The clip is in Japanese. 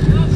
Stop.